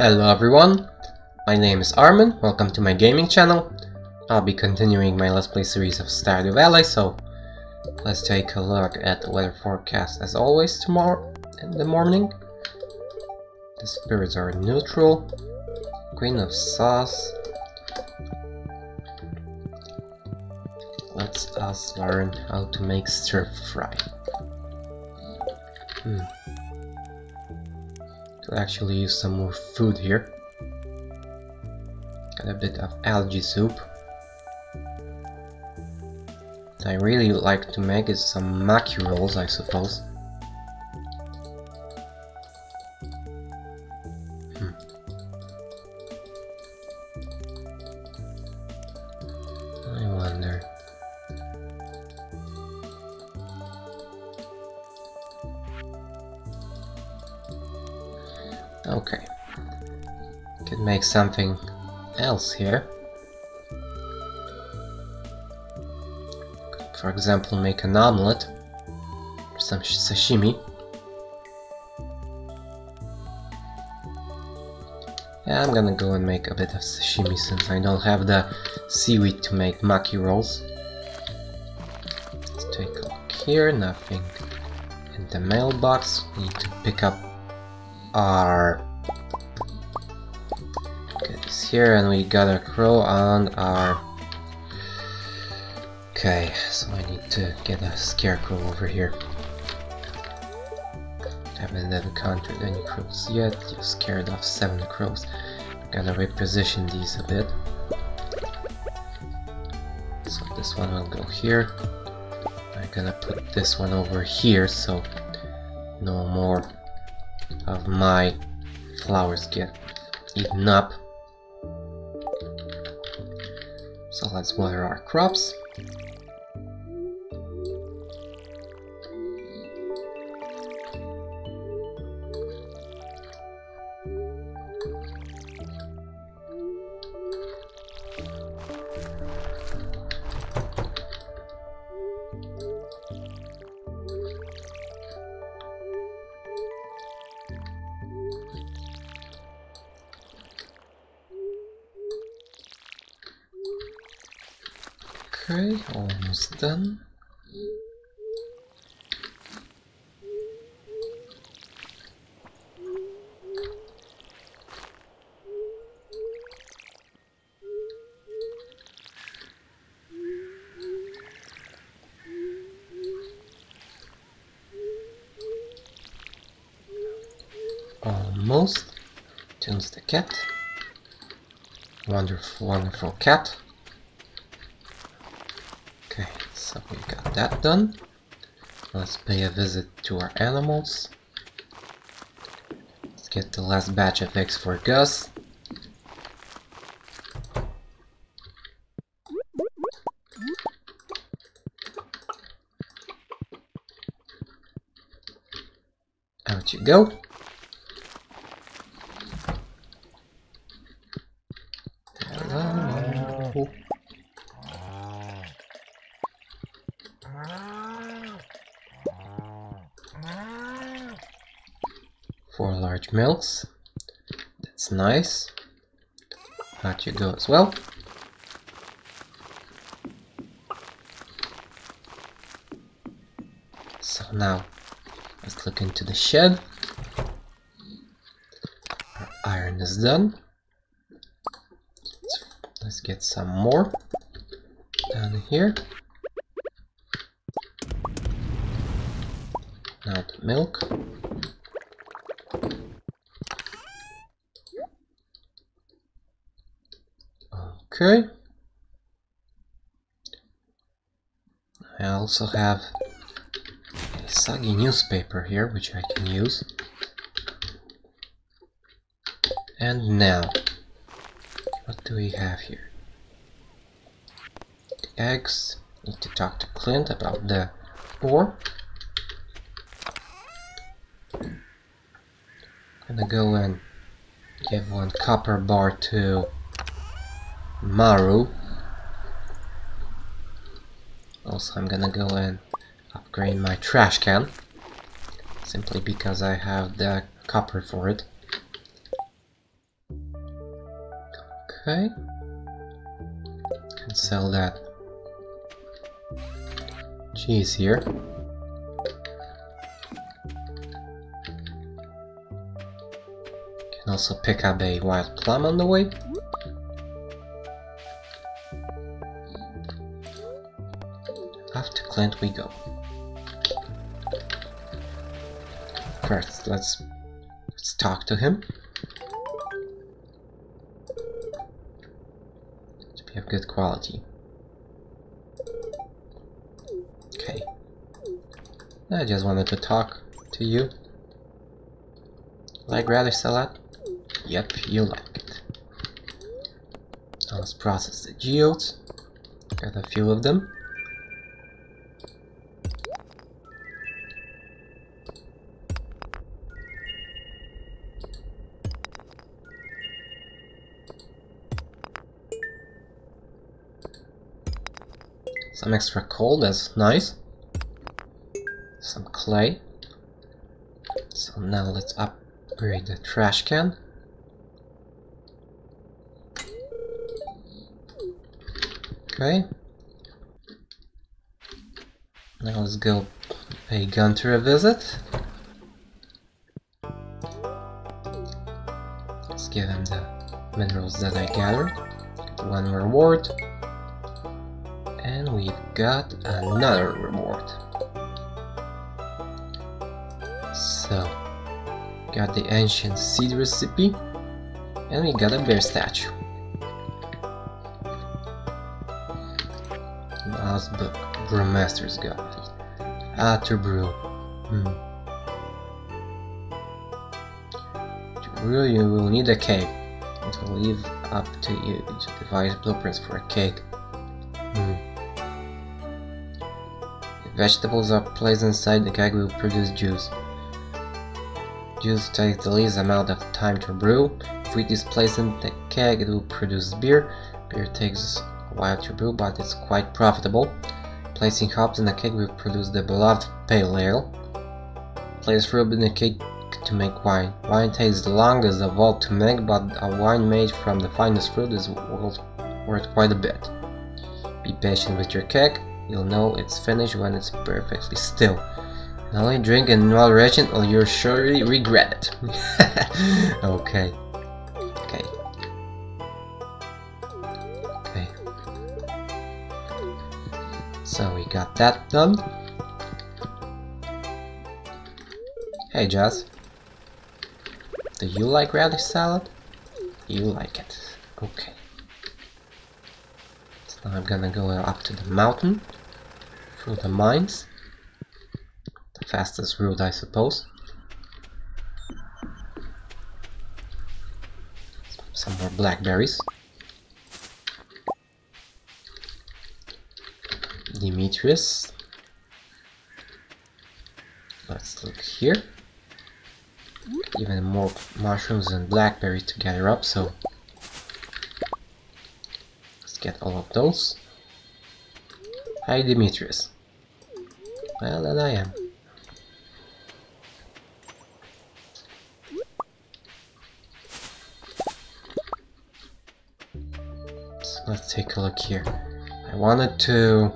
Hello everyone, my name is Armin, welcome to my gaming channel. I'll be continuing my Let's Play series of Stardew Valley, so let's take a look at the weather forecast as always tomorrow in the morning. The spirits are neutral, queen of sauce. Let's us learn how to make stir fry. Hmm. Actually use some more food here. Got a bit of algae soup. What I really like to make is some maki rolls, I suppose. Make something else here. For example, make an omelette some sashimi. Yeah, I'm gonna go and make a bit of sashimi since I don't have the seaweed to make maki rolls. Let's take a look here, nothing in the mailbox. We need to pick up our here and we got a crow on our okay so I need to get a scarecrow over here. Haven't encountered any crows yet just scared off seven crows. Gotta reposition these a bit. So this one will go here. I'm gonna put this one over here so no more of my flowers get eaten up. So let's water our crops. Okay, almost done. Almost. Tunes the cat. Wonderful, wonderful cat. Okay, so we got that done. Let's pay a visit to our animals. Let's get the last batch of eggs for Gus. Out you go. Four large mills. That's nice. Out you go as well. So now, let's look into the shed. Our iron is done. Let's, let's get some more down here. Now the milk. Okay. I also have a soggy newspaper here, which I can use. And now, what do we have here? The eggs. Need to talk to Clint about the ore. Gonna go and give one copper bar to Maru. Also, I'm gonna go and upgrade my trash can. Simply because I have the copper for it. Okay. Can sell that cheese here. Can also pick up a wild plum on the way. Clint we go. First, let's let's talk to him. To be of good quality. Okay. I just wanted to talk to you. Like radish salad? Yep, you like it. Now let's process the geodes. Got a few of them. Some extra coal, that's nice. Some clay. So now let's upgrade the trash can. Okay. Now let's go pay Gunther a visit. Let's give him the minerals that I gathered. One reward. And we've got another reward. So, got the ancient seed recipe, and we got a bear statue. Mouse book, Brewmaster's Guide. How to brew. Hmm. To brew, you will need a keg. It will leave up to you to devise blueprints for a keg. Vegetables are placed inside, the keg will produce juice. Juice takes the least amount of time to brew. If is placed in the keg, it will produce beer. Beer takes a while to brew, but it's quite profitable. Placing hops in the keg will produce the beloved pale ale. Place fruit in the keg to make wine. Wine takes the longest of all to make, but a wine made from the finest fruit is worth, worth quite a bit. Be patient with your keg. You'll know it's finished when it's perfectly still. And only drink and in moderation or you'll surely regret it. okay. Okay. Okay. So we got that done. Hey Jas. Do you like radish salad? You like it. Okay. So now I'm gonna go up to the mountain through the mines The fastest route, I suppose. Some more blackberries. Demetrius. Let's look here. Even more mushrooms and blackberries to gather up, so let's get all of those. Hi Demetrius. Well, that I am. let's take a look here. I wanted to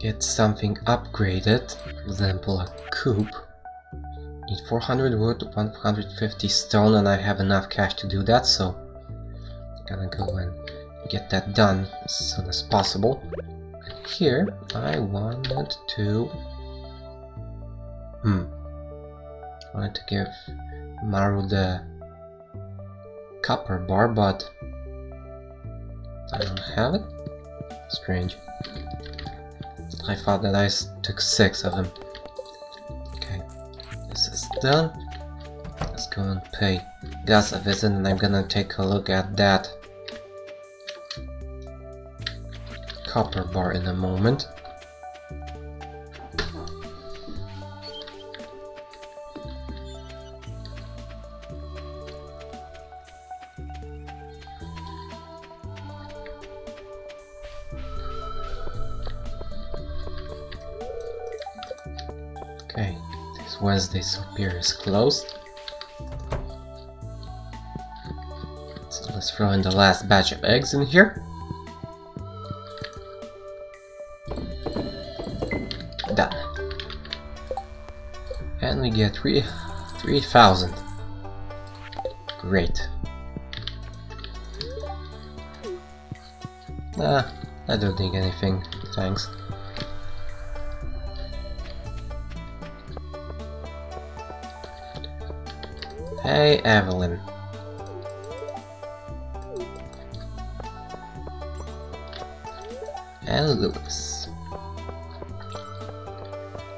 get something upgraded, for example a coop. Need 400 wood, 150 stone and I have enough cash to do that so I'm gonna go and get that done as soon as possible. Here I wanted to... Hmm. I wanted to give Maru the copper bar, but I don't have it. Strange. I thought that I took six of them. Okay, this is done. Let's go and pay Gus a visit and I'm gonna take a look at that copper bar in a moment. Okay, this Wednesday Superior is closed. So Let's throw in the last batch of eggs in here. Get three, 3,000. Great. Nah, I don't think anything, thanks. Hey, Evelyn. And Lewis.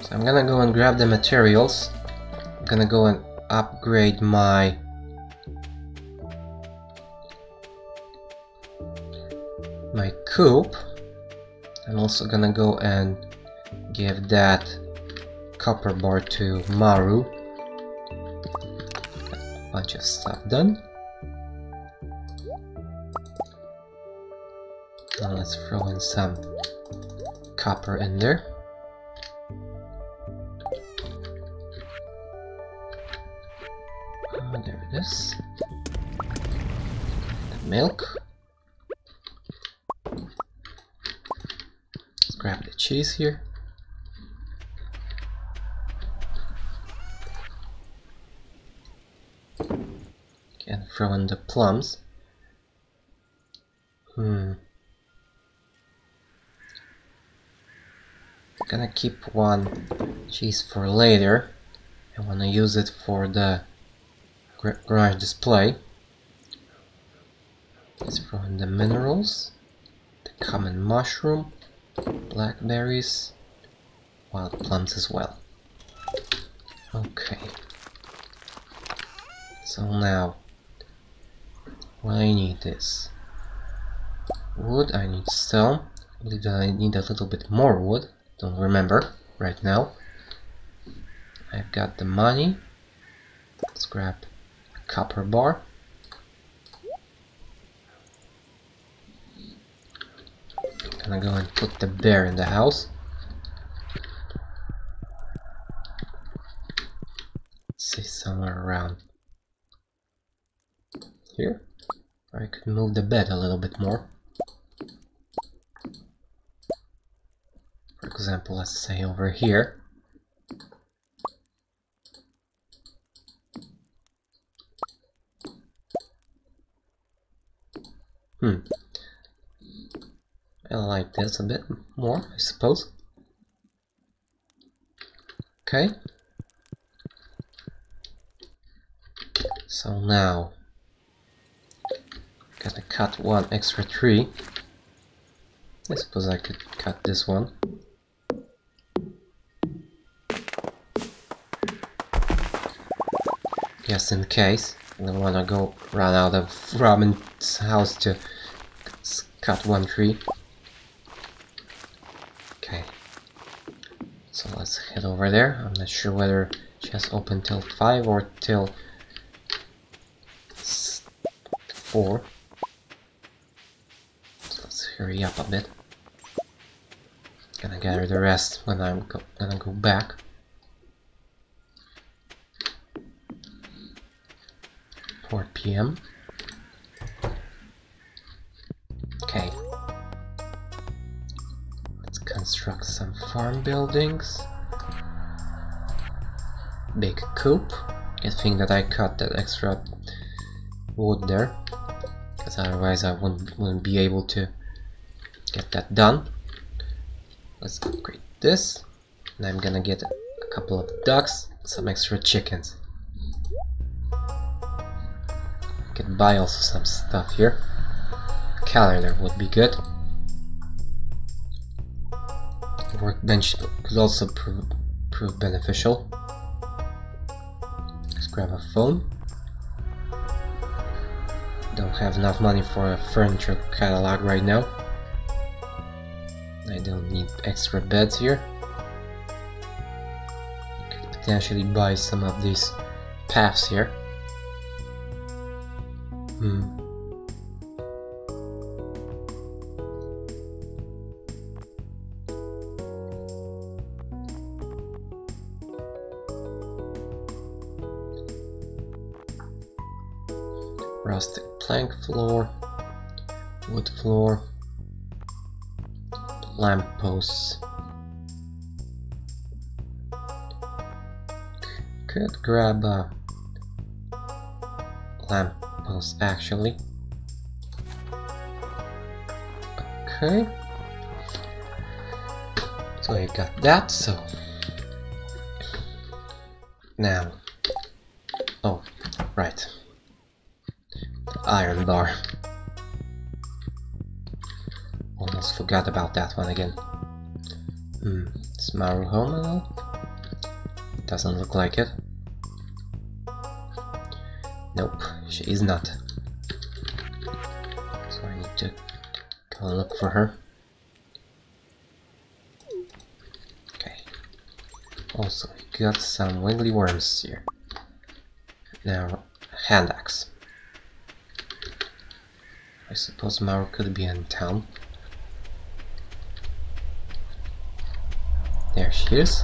So I'm gonna go and grab the materials. Gonna go and upgrade my my coop. I'm also gonna go and give that copper bar to Maru a bunch of stuff done. Now let's throw in some copper in there. Milk. Let's grab the cheese here. and throw in the plums. Hmm. gonna keep one cheese for later. I wanna use it for the grange display. Throw in the minerals, the common mushroom, blackberries, wild plums as well. Okay. So now I need is wood, I need stone, I believe that I need a little bit more wood, don't remember right now. I've got the money, let's grab a copper bar. Gonna go and put the bear in the house. See somewhere around here. I could move the bed a little bit more. For example, let's say over here. Hmm. I like this a bit more, I suppose. Okay. So now Gotta cut one extra tree. I suppose I could cut this one. Just in case. I don't wanna go run out of Robin's house to cut one tree. Okay. So let's head over there. I'm not sure whether she has open till 5 or till 4 Let's hurry up a bit. Gonna gather the rest when I'm go gonna go back. Four PM. Okay. Let's construct some farm buildings. Big coop. I think that I cut that extra wood there. Because otherwise I wouldn't, wouldn't be able to get that done. Let's upgrade this. And I'm gonna get a couple of ducks, some extra chickens. Can buy also some stuff here. Calendar would be good. workbench could also prove, prove beneficial. Grab a phone. Don't have enough money for a furniture catalog right now. I don't need extra beds here. Could potentially buy some of these paths here. Hmm. Plank floor, wood floor, lamp posts. Could grab a lamp post actually. Okay. So I got that, so now oh right iron bar almost forgot about that one again hmm is Maru home at doesn't look like it nope she is not so I need to go look for her Okay. Also, we got some wiggly worms here. Now, hand axe. I suppose Maru could be in town. There she is.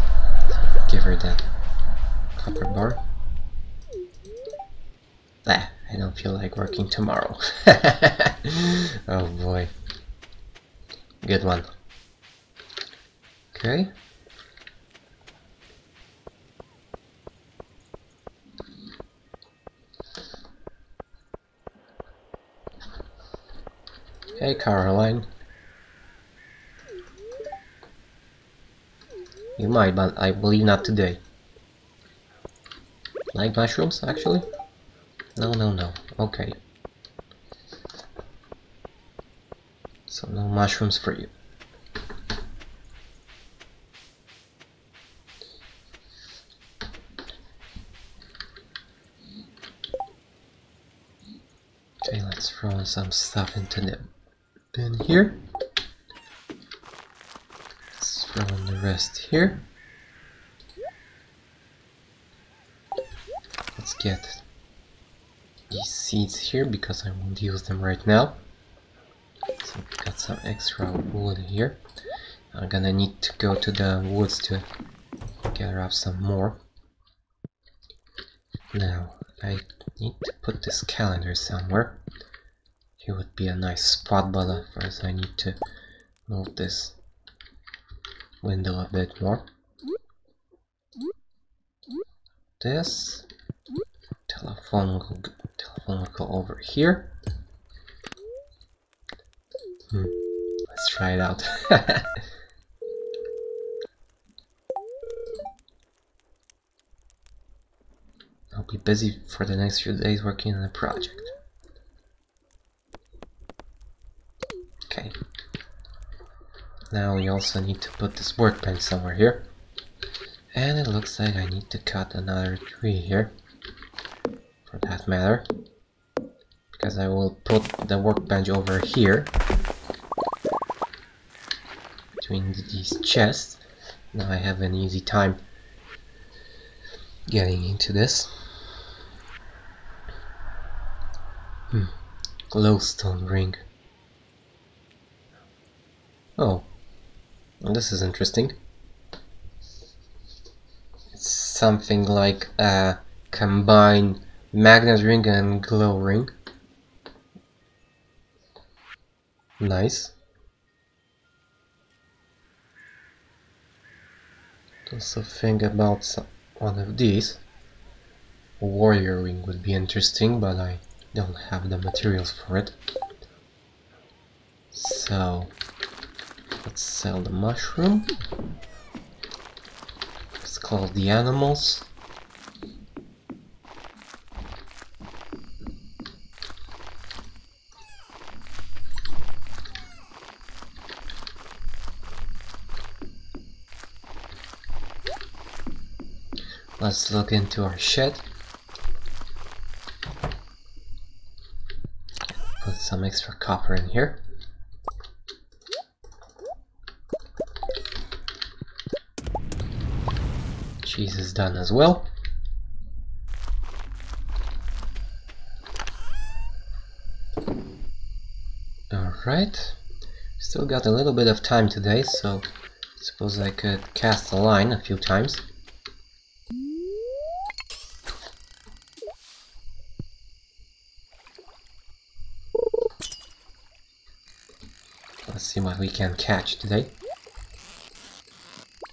Give her that copper bar. Ah, I don't feel like working tomorrow. oh boy. Good one. Okay. Hey, Caroline. You might, but I believe not today. Like mushrooms, actually? No, no, no. Okay. So no mushrooms for you. Okay, let's throw some stuff into them in here. Let's throw in the rest here. Let's get these seeds here because I won't use them right now. So we've got some extra wood here. I'm gonna need to go to the woods to gather up some more. Now, I need to put this calendar somewhere. Here would be a nice spot, but first I need to move this window a bit more. This telephone will, telephone will go over here. Hmm. Let's try it out. I'll be busy for the next few days working on the project. Now we also need to put this workbench somewhere here. And it looks like I need to cut another tree here. For that matter. Because I will put the workbench over here. Between these chests. Now I have an easy time getting into this. Hmm. Glowstone ring. Oh, this is interesting. It's something like a combined magnet ring and glow ring. Nice. Also think about one of these. A warrior ring would be interesting, but I don't have the materials for it. So, Let's sell the mushroom. Let's call the animals. Let's look into our shed. Put some extra copper in here. cheese is done as well. Alright, still got a little bit of time today, so suppose I could cast a line a few times. Let's see what we can catch today.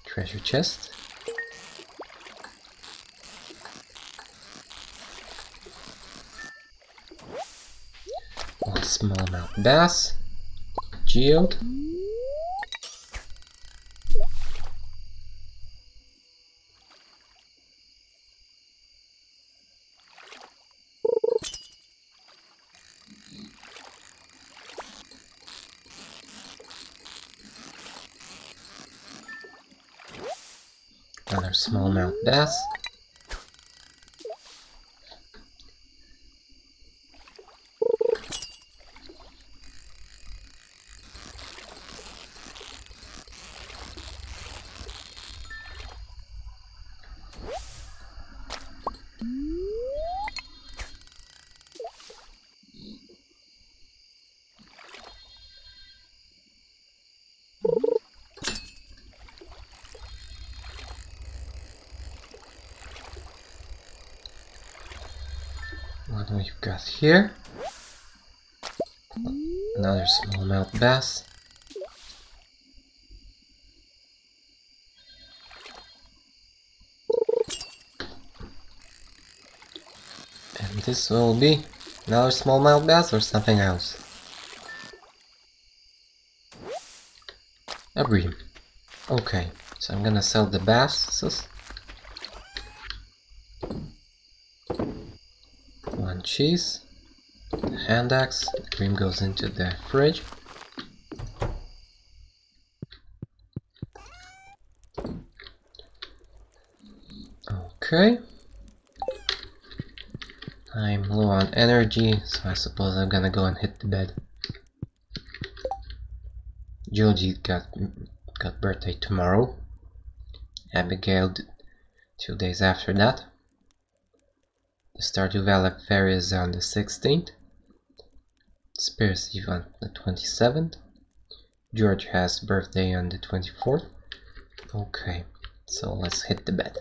Treasure chest. Smallmouth bass. Geode. Another smallmouth bass. What got here? Another smallmouth bass. And this will be another smallmouth bass or something else. A bream. Okay, so I'm gonna sell the basses. One cheese, hand axe, the cream goes into the fridge. Okay. I'm low on energy, so I suppose I'm gonna go and hit the bed. Georgie got got birthday tomorrow. Abigail two days after that. The Stardew Valley on the 16th. Spirit's Eve on the 27th. George has birthday on the 24th. Okay, so let's hit the bed.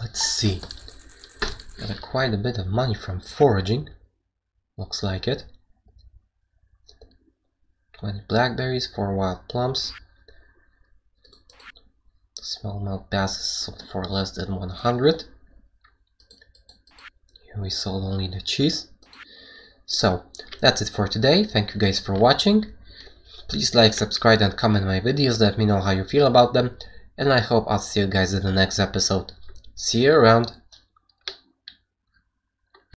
Let's see. Got quite a bit of money from foraging. Looks like it. 20 blackberries, 4 wild plums. Smallmouth basses sold for less than 100. Here we sold only the cheese. So, that's it for today. Thank you guys for watching. Please like, subscribe and comment my videos. Let me know how you feel about them. And I hope I'll see you guys in the next episode. See you around.